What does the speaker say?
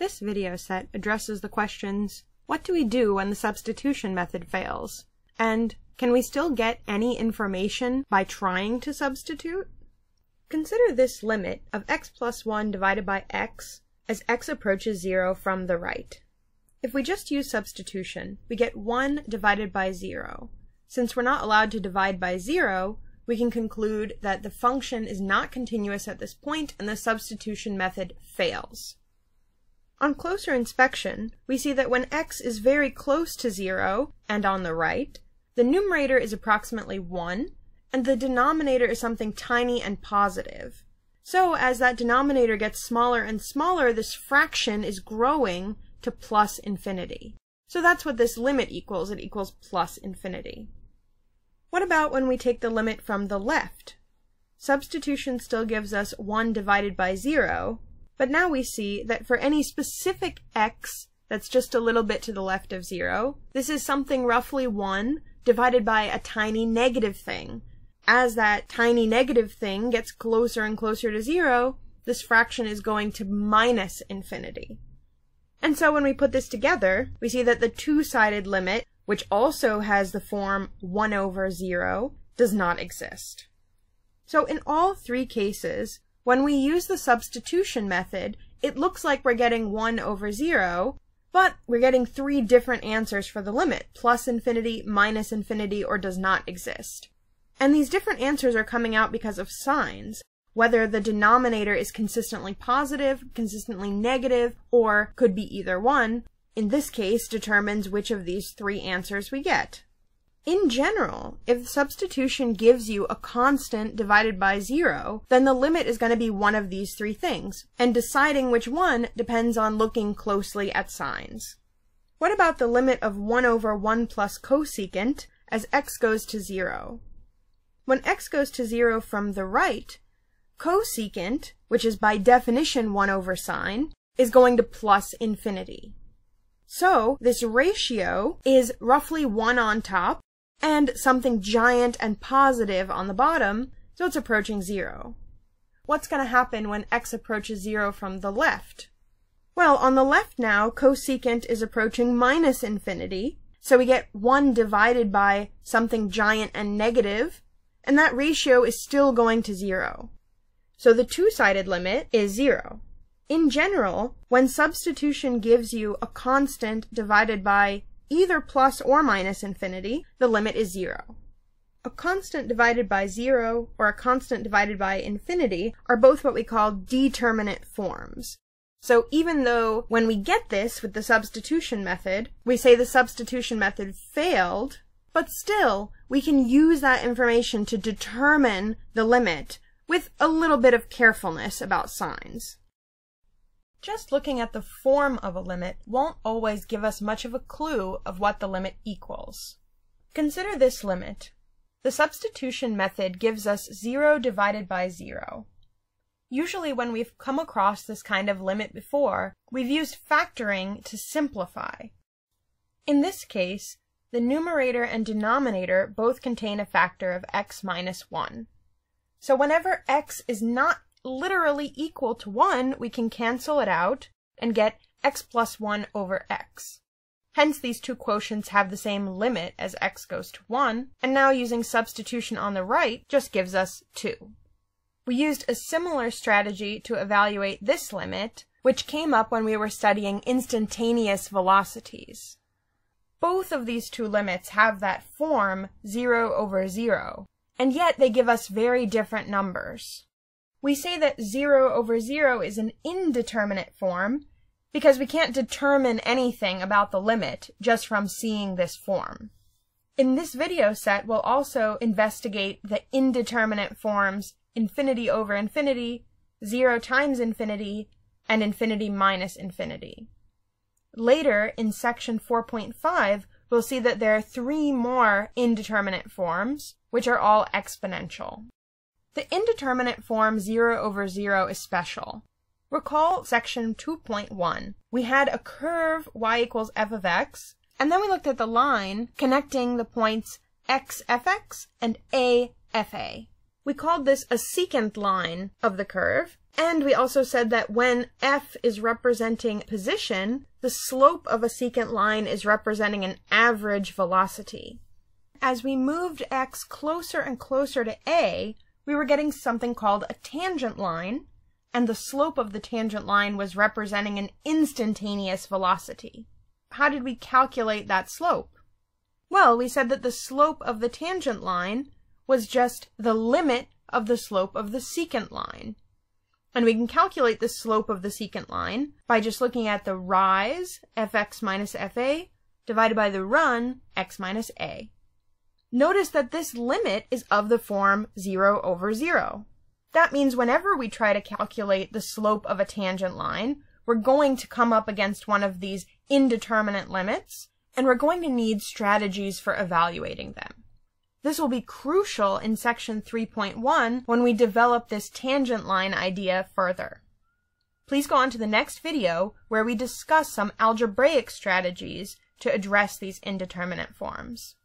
This video set addresses the questions, what do we do when the substitution method fails? And can we still get any information by trying to substitute? Consider this limit of x plus 1 divided by x as x approaches 0 from the right. If we just use substitution, we get 1 divided by 0. Since we're not allowed to divide by 0, we can conclude that the function is not continuous at this point and the substitution method fails. On closer inspection, we see that when x is very close to 0 and on the right, the numerator is approximately 1 and the denominator is something tiny and positive. So as that denominator gets smaller and smaller, this fraction is growing to plus infinity. So that's what this limit equals. It equals plus infinity. What about when we take the limit from the left? Substitution still gives us 1 divided by 0, but now we see that for any specific x that's just a little bit to the left of 0, this is something roughly 1 divided by a tiny negative thing. As that tiny negative thing gets closer and closer to 0, this fraction is going to minus infinity. And so when we put this together, we see that the two-sided limit, which also has the form 1 over 0, does not exist. So in all three cases, when we use the substitution method, it looks like we're getting 1 over 0, but we're getting three different answers for the limit, plus infinity, minus infinity, or does not exist. And these different answers are coming out because of signs, whether the denominator is consistently positive, consistently negative, or could be either one, in this case determines which of these three answers we get. In general, if substitution gives you a constant divided by zero, then the limit is going to be one of these three things, and deciding which one depends on looking closely at signs. What about the limit of 1 over 1 plus cosecant as x goes to 0? When x goes to 0 from the right, cosecant, which is by definition 1 over sine, is going to plus infinity. So this ratio is roughly 1 on top and something giant and positive on the bottom, so it's approaching zero. What's going to happen when x approaches zero from the left? Well, on the left now, cosecant is approaching minus infinity, so we get 1 divided by something giant and negative, and that ratio is still going to zero. So the two-sided limit is zero. In general, when substitution gives you a constant divided by either plus or minus infinity, the limit is zero. A constant divided by zero or a constant divided by infinity are both what we call determinate forms. So even though when we get this with the substitution method, we say the substitution method failed, but still we can use that information to determine the limit with a little bit of carefulness about signs. Just looking at the form of a limit won't always give us much of a clue of what the limit equals. Consider this limit. The substitution method gives us 0 divided by 0. Usually when we've come across this kind of limit before, we've used factoring to simplify. In this case, the numerator and denominator both contain a factor of x minus 1. So whenever x is not literally equal to 1, we can cancel it out and get x plus 1 over x. Hence these two quotients have the same limit as x goes to 1, and now using substitution on the right just gives us 2. We used a similar strategy to evaluate this limit, which came up when we were studying instantaneous velocities. Both of these two limits have that form 0 over 0, and yet they give us very different numbers. We say that 0 over 0 is an indeterminate form because we can't determine anything about the limit just from seeing this form. In this video set, we'll also investigate the indeterminate forms infinity over infinity, 0 times infinity, and infinity minus infinity. Later, in section 4.5, we'll see that there are three more indeterminate forms, which are all exponential. The indeterminate form 0 over 0 is special. Recall section 2.1. We had a curve y equals f of x, and then we looked at the line connecting the points x fx and a fa. We called this a secant line of the curve, and we also said that when f is representing position, the slope of a secant line is representing an average velocity. As we moved x closer and closer to a, we were getting something called a tangent line, and the slope of the tangent line was representing an instantaneous velocity. How did we calculate that slope? Well, we said that the slope of the tangent line was just the limit of the slope of the secant line. And we can calculate the slope of the secant line by just looking at the rise, fx minus fa, divided by the run, x minus a. Notice that this limit is of the form 0 over 0. That means whenever we try to calculate the slope of a tangent line, we're going to come up against one of these indeterminate limits, and we're going to need strategies for evaluating them. This will be crucial in section 3.1 when we develop this tangent line idea further. Please go on to the next video where we discuss some algebraic strategies to address these indeterminate forms.